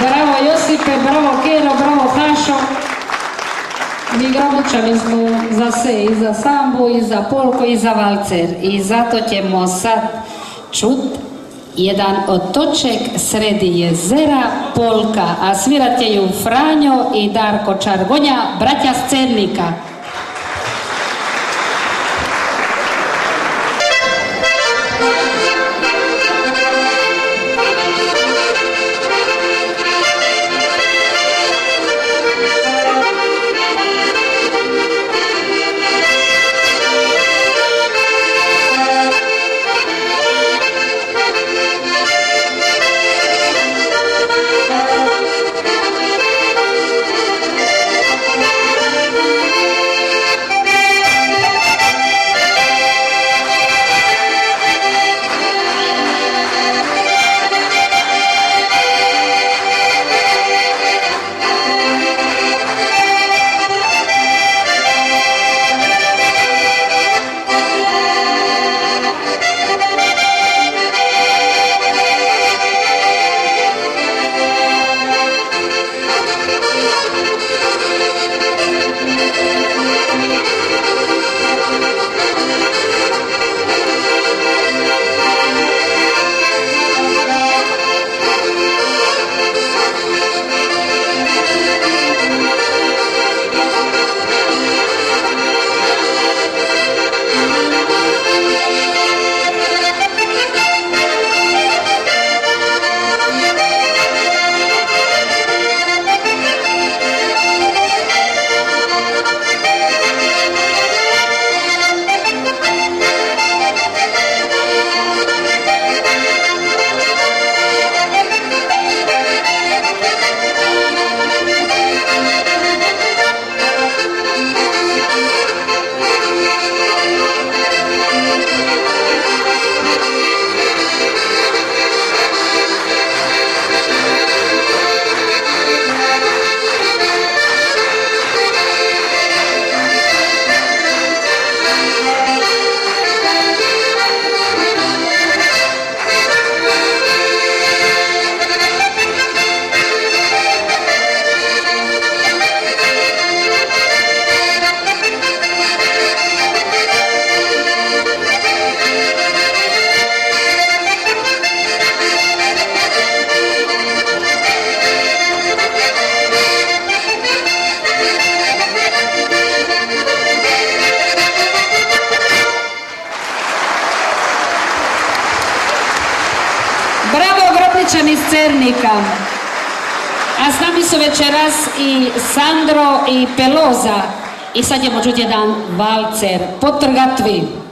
Bravo Josipe, bravo Kero, bravo Hašo. Mi grabučani smo za sve, i za sambu, i za polku, i za valcer. I zato ćemo sad čut jedan od toček sredi jezera Polka, a svirat je ju Franjo i Darko Čargonja, braća Scernika. Večeras i Sandro i Peloza. I sad ćemo čuti jedan valcer. Potrgatvi.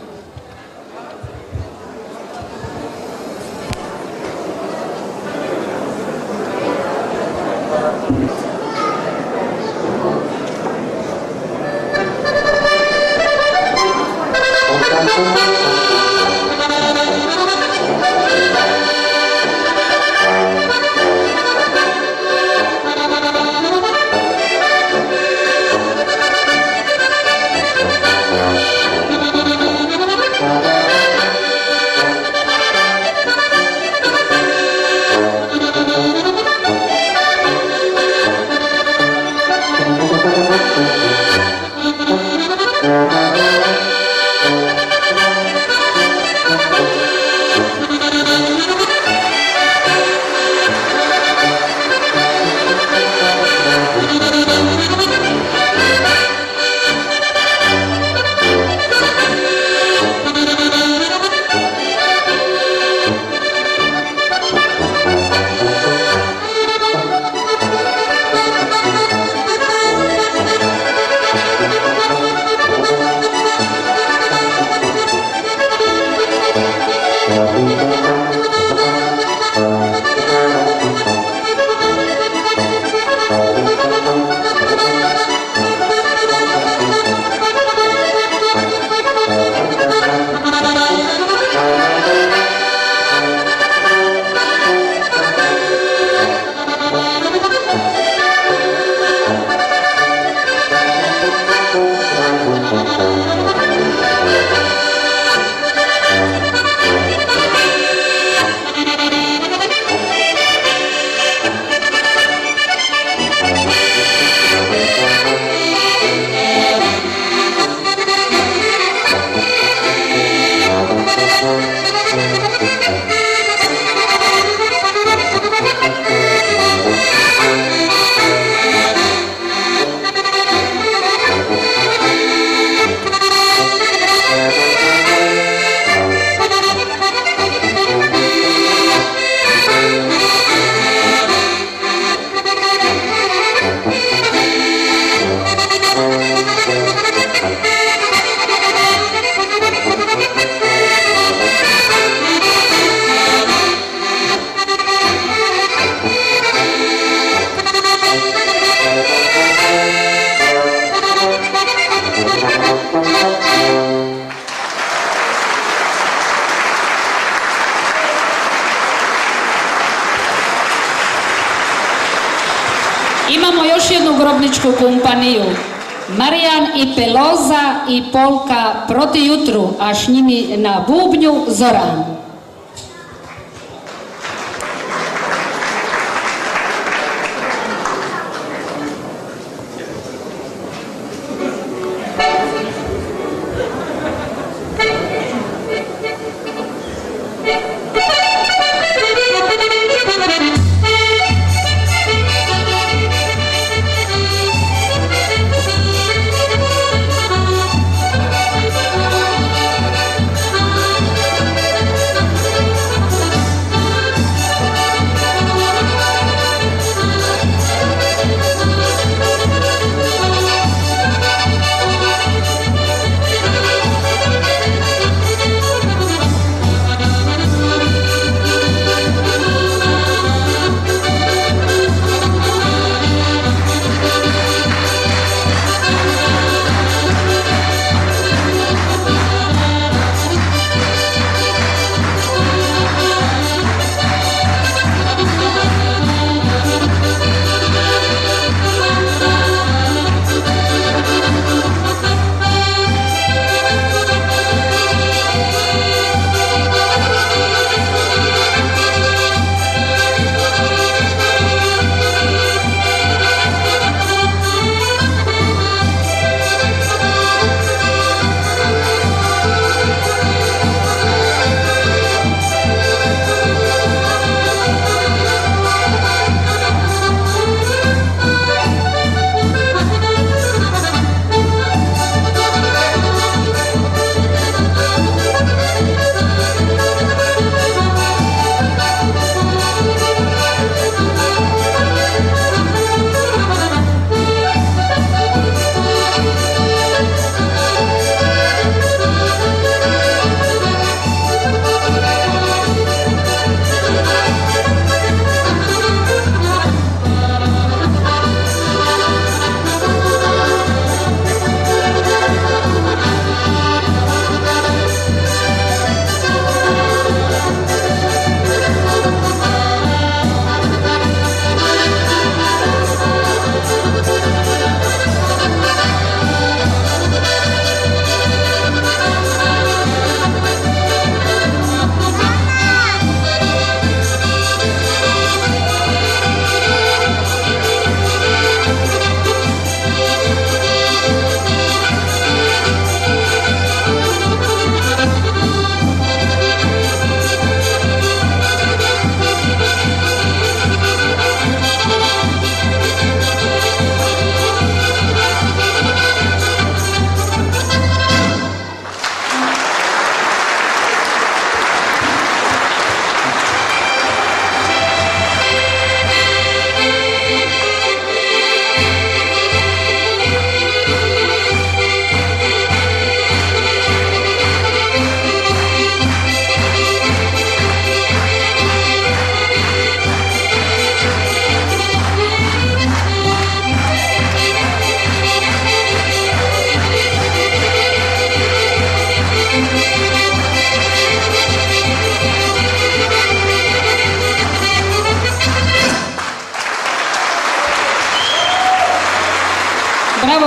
Peloza i Polka proti jutru, a s na bubnju Zoran.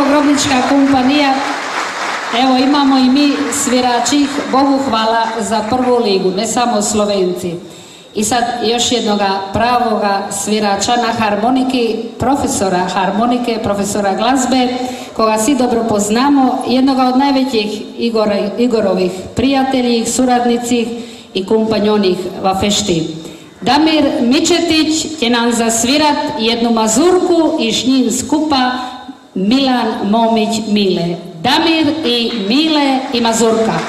Grobnička kompanija. Evo imamo i mi sviračih, Bogu hvala za prvu ligu, ne samo Slovenci. I sad još jednoga pravoga svirača na harmoniki, profesora harmonike, profesora glazbe, koga svi dobro poznamo, jednoga od najvećih Igorovih prijatelji, suradnici i kompanjonih vafešti. Damir Mičetić će nam zasvirat jednu mazurku i s njim skupa Milan Momić Mile. Damir i Mile i Mazurka.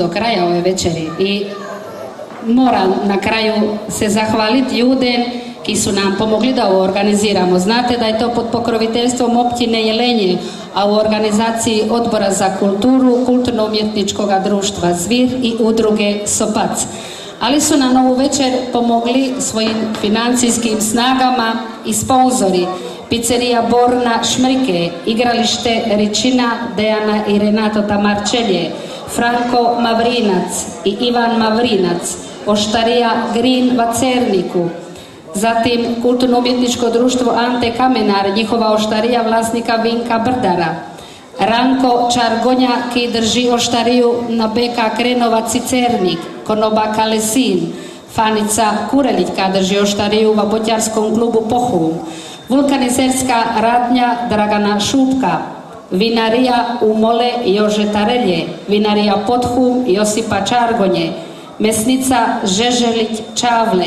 Do kraja ove večeri i moram na kraju se zahvaliti ljudem ki su nam pomogli da ovo organiziramo. Znate da je to pod pokroviteljstvom općine Jelenje, a u organizaciji Odbora za kulturu, kulturno-umjetničkog društva Zvir i udruge Sopac. Ali su nam ovu večer pomogli svojim financijskim snagama i sponzori. Pizzerija Borna Šmrike, igralište Ričina Dejana i Renato Tamarčelje, Franko Mavrinac i Ivan Mavrinac, Oštarija Green Vacerniku, zatim Kulturno-umjetničko društvo Ante Kamenar, njihova oštarija vlasnika Vinka Brdara, Ranko Čargonja ki drži oštariju na Beka Krenovac i Cernik, Konoba Kalesin, Fanica Kurelićka drži oštariju u Botjarskom klubu Pohum, vulkanizerska radnja Dragana Šupka, vinarija Umole Jože Tarelje, vinarija Pothum Josipa Čargonje, mesnica Žeželić Čavle,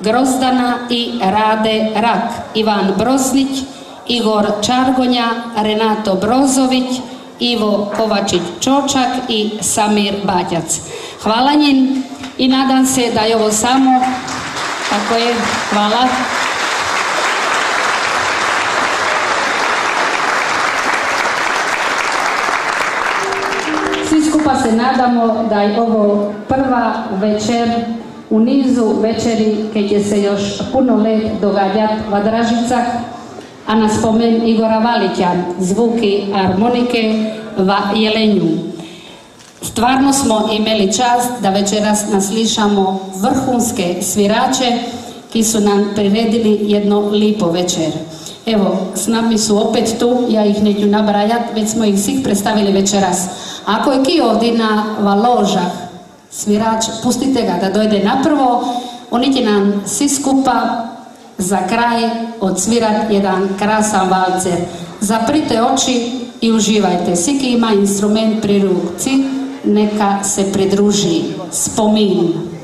Grozdana i Rade Rak, Ivan Brosnić, Igor Čargonja, Renato Brozović, Ivo Kovačić Čočak i Samir Bađac. Hvala njim i nadam se da je ovo samo, tako je, hvala. Se nadamo da je ovo prva večer u nizu večeri kad će se još puno let v Dražicah, a na spomen Igora Valića, zvuki harmonike v Jelenju. Stvarno smo imeli čast da večeras naslišamo vrhunske svirače ki su nam priredili jedno lipo večer. Evo, s nami su opet tu, ja ih neću nabrajat, već smo ih svih predstavili večeras. Ako je ki ovdje na valožah svirač, pustite ga da dojde naprvo, oni će nam svi skupa za kraj odsvirat jedan krasan valcer. Zaprite oči i uživajte. Svi ki ima instrument pri ruci, neka se pridruži. Spomin.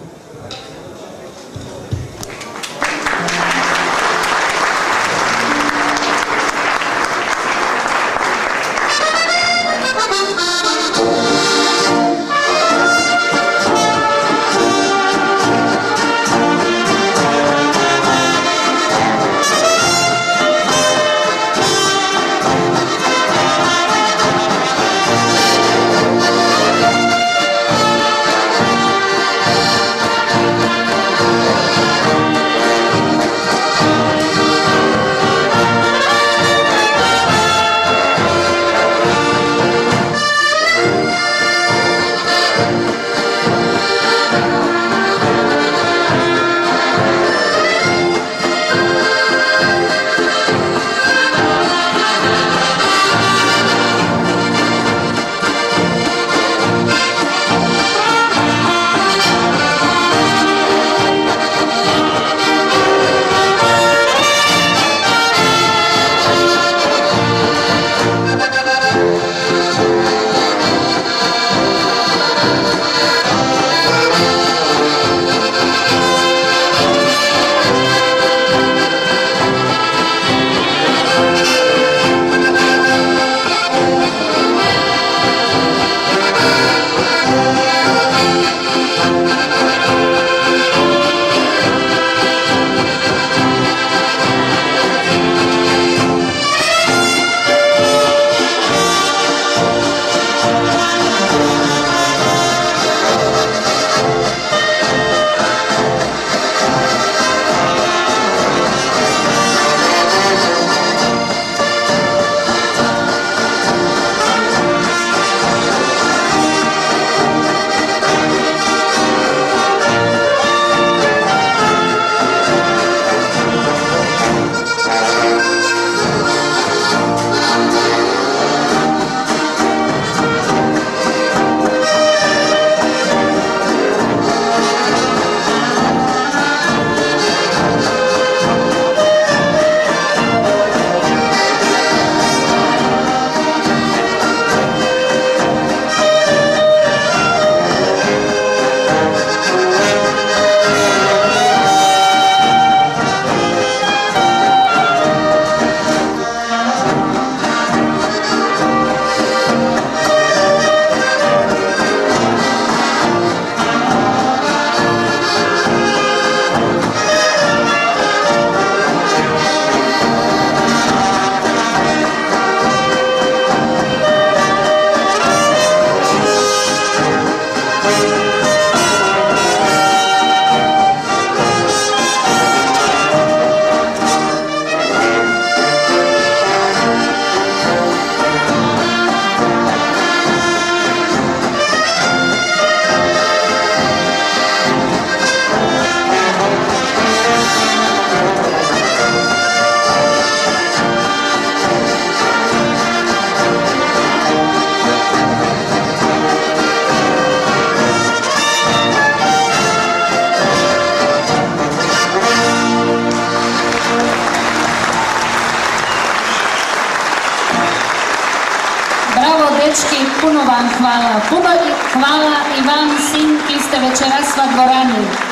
Puno hvala. I vám, synky, ste večeras v dvorani.